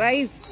rice.